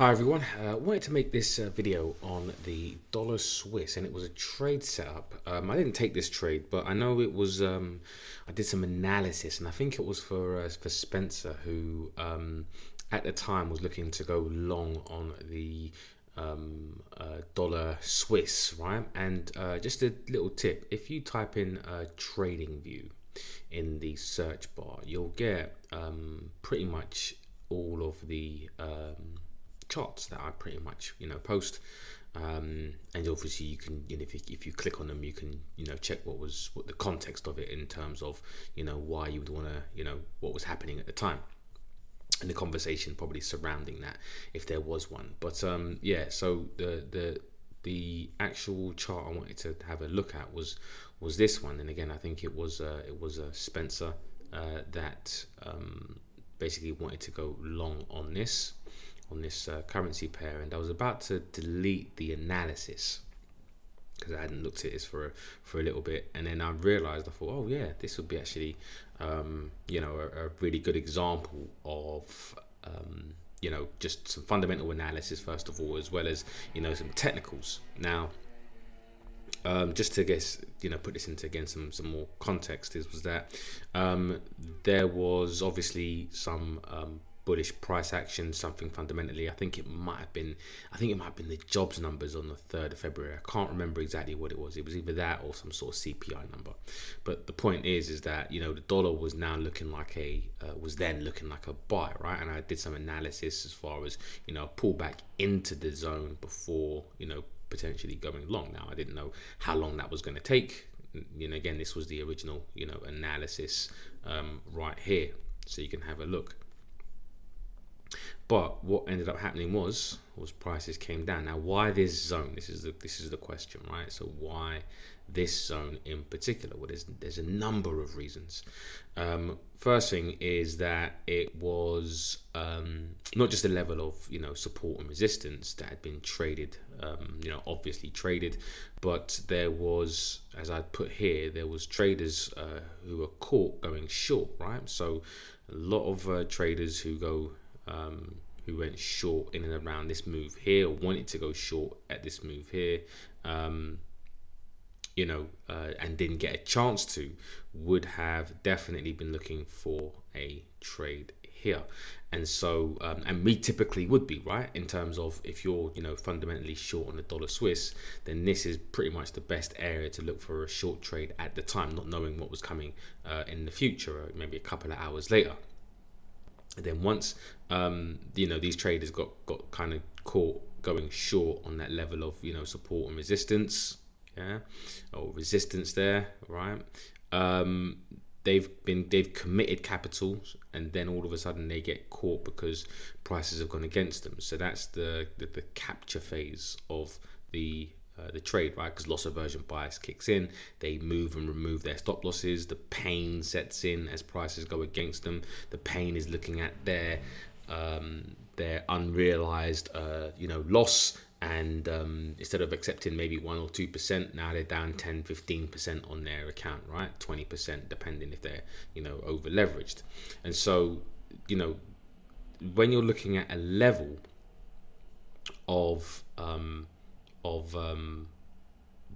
Hi everyone, I uh, wanted to make this uh, video on the dollar Swiss and it was a trade setup. Um, I didn't take this trade but I know it was, um, I did some analysis and I think it was for, uh, for Spencer who um, at the time was looking to go long on the um, uh, dollar Swiss, right? And uh, just a little tip, if you type in TradingView in the search bar, you'll get um, pretty much all of the um, charts that I pretty much you know post. Um, and obviously you can you know if you, if you click on them you can you know check what was what the context of it in terms of you know why you would want to you know what was happening at the time. And the conversation probably surrounding that if there was one. But um yeah so the the the actual chart I wanted to have a look at was was this one. And again I think it was uh, it was a uh, Spencer uh, that um, basically wanted to go long on this on this uh, currency pair and I was about to delete the analysis because I hadn't looked at this for a, for a little bit and then I realized I thought oh yeah this would be actually um, you know a, a, really good example of um, you know just some fundamental analysis first of all as well as you know some technicals. Now um, just to guess, you know, put this into again some some more context is was that um, there was obviously some um, bullish price action, something fundamentally. I think it might have been, I think it might have been the jobs numbers on the 3rd of February. I can't remember exactly what it was. It was either that or some sort of CPI number. But the point is, is that, you know, the dollar was now looking like a, uh, was then looking like a buy, right? And I did some analysis as far as, you know, pull back into the zone before, you know, potentially going long. Now, I didn't know how long that was going to take. You know, again, this was the original, you know, analysis um, right here. So you can have a look. But what ended up happening was was prices came down. Now, why this zone? This is the this is the question, right? So why this zone in particular? Well, there's there's a number of reasons. Um, first thing is that it was um, not just a level of you know support and resistance that had been traded, um, you know, obviously traded, but there was, as I put here, there was traders uh, who were caught going short, right? So a lot of uh, traders who go um, who went short in and around this move here, or wanted to go short at this move here, um, you know, uh, and didn't get a chance to, would have definitely been looking for a trade here. And so, um, and we typically would be, right? In terms of if you're, you know, fundamentally short on the dollar Swiss, then this is pretty much the best area to look for a short trade at the time, not knowing what was coming uh, in the future, maybe a couple of hours later. And then once um, you know these traders got got kind of caught going short on that level of you know support and resistance, yeah, or resistance there, right? Um, they've been they've committed capital and then all of a sudden they get caught because prices have gone against them so that's the the, the capture phase of the uh, the trade, right? Because loss aversion bias kicks in. They move and remove their stop losses. The pain sets in as prices go against them. The pain is looking at their um, their unrealized, uh, you know, loss. And um, instead of accepting maybe one or two percent, now they're down 10, 15 percent on their account, right? 20 percent, depending if they're, you know, over leveraged. And so, you know, when you're looking at a level of um, of um,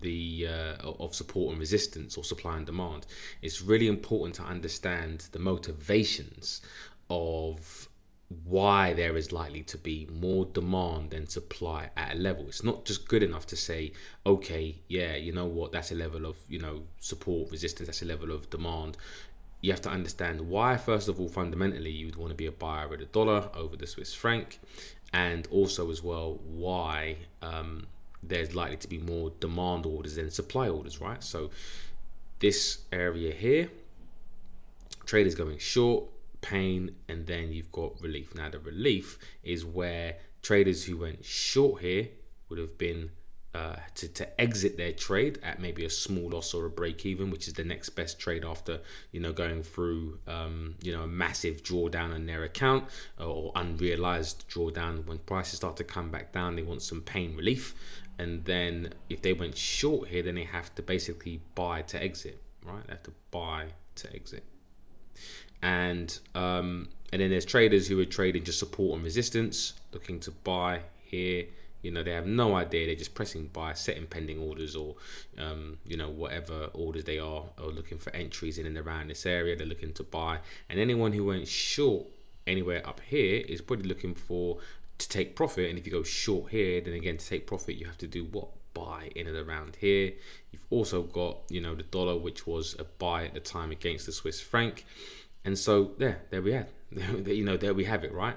the uh, of support and resistance or supply and demand, it's really important to understand the motivations of why there is likely to be more demand than supply at a level. It's not just good enough to say, okay, yeah, you know what, that's a level of, you know, support, resistance, that's a level of demand. You have to understand why, first of all, fundamentally, you would want to be a buyer of the dollar over the Swiss franc, and also as well, why um, there's likely to be more demand orders than supply orders, right? So this area here, traders going short, pain, and then you've got relief. Now the relief is where traders who went short here would have been uh, to, to exit their trade at maybe a small loss or a break even, which is the next best trade after you know going through um, you know a massive drawdown on their account or unrealized drawdown. When prices start to come back down, they want some pain relief, and then if they went short here, then they have to basically buy to exit, right? They have to buy to exit. And um, and then there's traders who are trading just support and resistance, looking to buy here. You know, they have no idea. They're just pressing buy, setting pending orders, or um, you know whatever orders they are, or looking for entries in and around this area. They're looking to buy. And anyone who went short anywhere up here is probably looking for to take profit. And if you go short here, then again to take profit, you have to do what? Buy in and around here. You've also got you know the dollar, which was a buy at the time against the Swiss franc. And so there, there we have, you know, there we have it, right?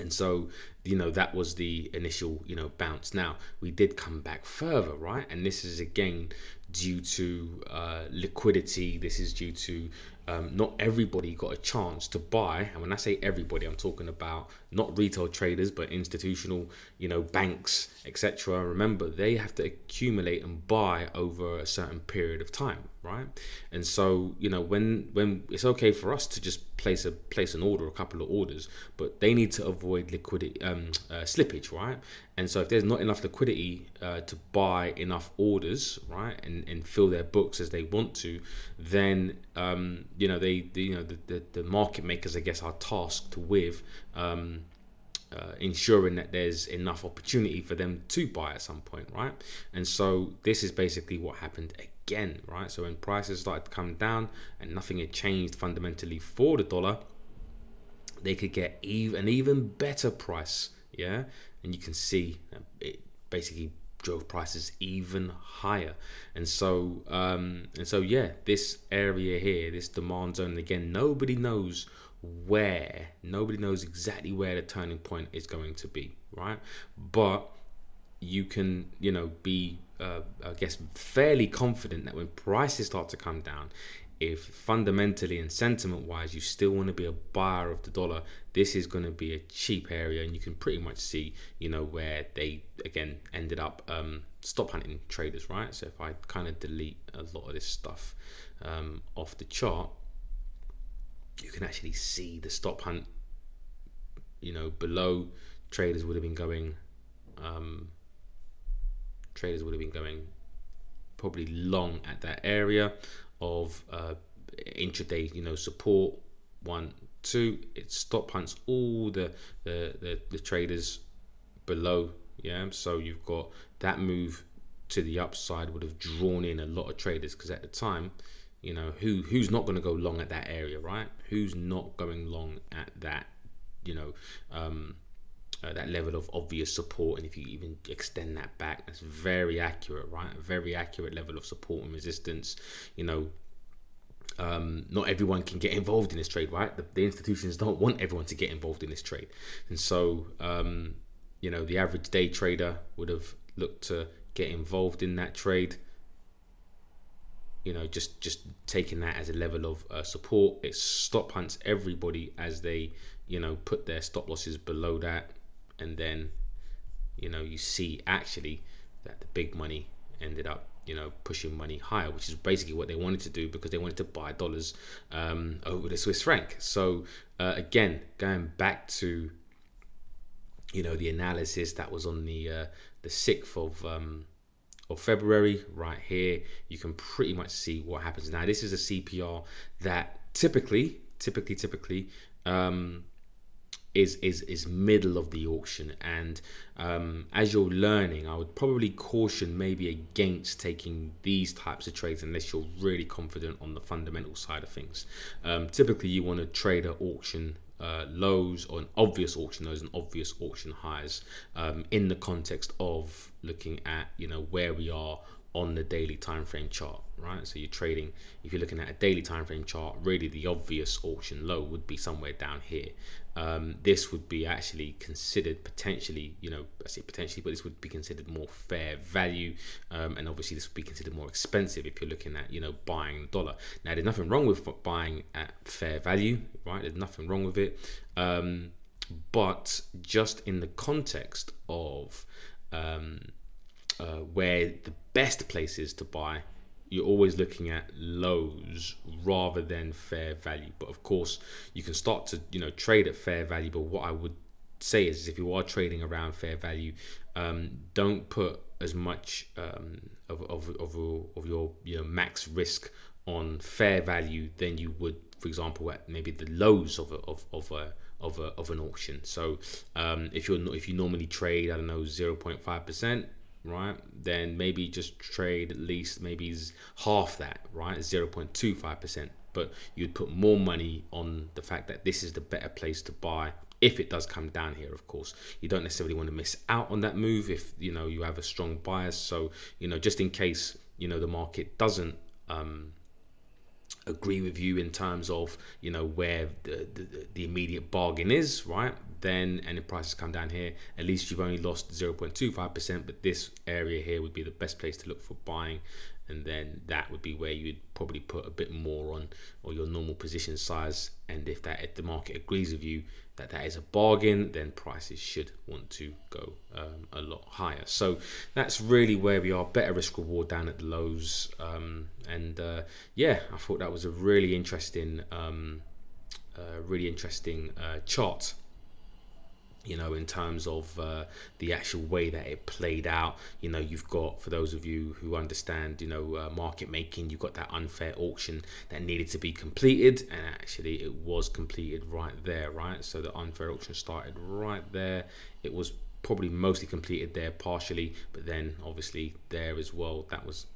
And so, you know, that was the initial, you know, bounce. Now we did come back further, right? And this is again due to uh, liquidity. This is due to um, not everybody got a chance to buy. And when I say everybody, I'm talking about not retail traders, but institutional, you know, banks, etc. Remember, they have to accumulate and buy over a certain period of time, right? And so, you know, when when it's okay for us to just place a place an order, a couple of orders, but they need to avoid liquidity um, uh, slippage, right? And so, if there's not enough liquidity uh, to buy enough orders, right, and, and fill their books as they want to, then um, you know they, the, you know the, the, the market makers, I guess, are tasked with um, uh, ensuring that there's enough opportunity for them to buy at some point, right? And so this is basically what happened again, right? So when prices started to come down and nothing had changed fundamentally for the dollar, they could get even an even better price, yeah. And you can see it basically drove prices even higher and so um and so yeah this area here this demand zone again nobody knows where nobody knows exactly where the turning point is going to be right? But you can you know be uh, i guess fairly confident that when prices start to come down if fundamentally and sentiment wise you still want to be a buyer of the dollar this is going to be a cheap area and you can pretty much see you know where they again ended up um, stop hunting traders right? So if i kind of delete a lot of this stuff um, off the chart you can actually see the stop hunt you know below traders would have been going um, traders would have been going probably long at that area of uh, intraday you know support one two. It stop hunts all the, the the, the traders below yeah? So you've got that move to the upside would have drawn in a lot of traders because at the time you know who who's not going to go long at that area right? Who's not going long at that you know um uh, that level of obvious support? And if you even extend that back that's very accurate right? A very accurate level of support and resistance you know um, not everyone can get involved in this trade right? The, the, institutions don't want everyone to get involved in this trade. And so um, you know the average day trader would have looked to get involved in that trade you know just just taking that as a level of uh, support. It stop hunts everybody as they you know put their stop losses below that. And then you know you see actually that the big money ended up you know pushing money higher which is basically what they wanted to do because they wanted to buy dollars um, over the swiss franc. So uh, again going back to you know the analysis that was on the uh, the 6th of um, of February right here. You can pretty much see what happens. Now this is a CPR that typically typically typically um, is is is middle of the auction. And um, as you're learning I would probably caution maybe against taking these types of trades unless you're really confident on the fundamental side of things. Um, typically you want to trade at auction uh, lows or an obvious auction lows and obvious auction highs um, in the context of looking at you know where we are on the daily time frame chart right? So you're trading if you're looking at a daily time frame chart really the obvious auction low would be somewhere down here. Um, this would be actually considered potentially you know I say potentially but this would be considered more fair value. Um, and obviously this would be considered more expensive if you're looking at you know buying the dollar. Now there's nothing wrong with buying at fair value right? There's nothing wrong with it. Um, but just in the context of um, uh, where the best places to buy you're always looking at lows rather than fair value but of course you can start to you know trade at fair value but what i would say is, if you are trading around fair value um, don't put as much um, of, of, of, of your you know max risk on fair value than you would for example, at maybe the lows of a, of, of a of a, of an auction. So um, if you're if you normally trade, I don't know, zero point five percent, right? Then maybe just trade at least maybe half that, right? Zero point two five percent. But you'd put more money on the fact that this is the better place to buy if it does come down here of course you don't necessarily want to miss out on that move if you know you have a strong bias so you know just in case you know the market doesn't um, agree with you in terms of you know where the, the, the immediate bargain is right then and the prices come down here. At least you've only lost 0.25 percent but this area here would be the best place to look for buying. And then that would be where you'd probably put a bit more on or your normal position size. And if that if the market agrees with you that that is a bargain then prices should want to go um, a lot higher. So that's really where we are. Better risk reward down at the lows. Um, and uh, yeah I thought that was a really interesting um, uh, really interesting uh, chart you know, in terms of uh, the actual way that it played out. You know, you've got, for those of you who understand, you know, uh, market making, you've got that unfair auction that needed to be completed, and actually it was completed right there, right? So the unfair auction started right there. It was probably mostly completed there partially, but then obviously there as well, that was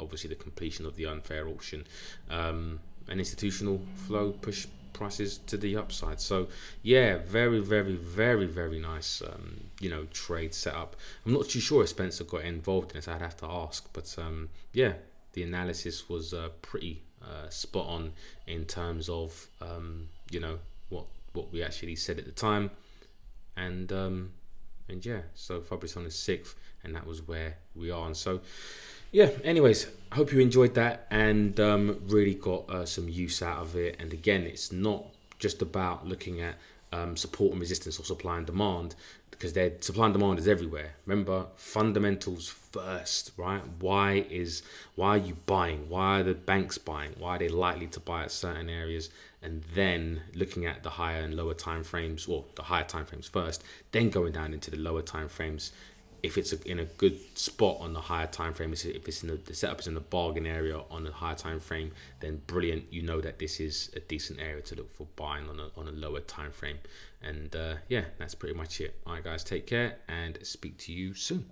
obviously the completion of the unfair auction. Um, an institutional flow push prices to the upside. So yeah, very, very, very, very nice. Um, you know, trade setup. I'm not too sure if Spencer got involved in this. I'd have to ask, but um, yeah, the analysis was uh, pretty uh, spot on in terms of um, you know what what we actually said at the time, and um, and yeah, so Fabrice is sixth, and that was where we are. And so yeah, anyways, I hope you enjoyed that and um, really got uh, some use out of it. And again, it's not just about looking at um, support and resistance or supply and demand because their supply and demand is everywhere. Remember, fundamentals first, right? Why is why are you buying? Why are the banks buying? Why are they likely to buy at certain areas? And then looking at the higher and lower time frames, or the higher time frames first, then going down into the lower time frames if it's in a good spot on the higher time frame, if it's in the, the setup is in the bargain area on a higher time frame, then brilliant. You know that this is a decent area to look for buying on a, on a lower time frame. And uh, yeah, that's pretty much it. All right, guys, take care and speak to you soon.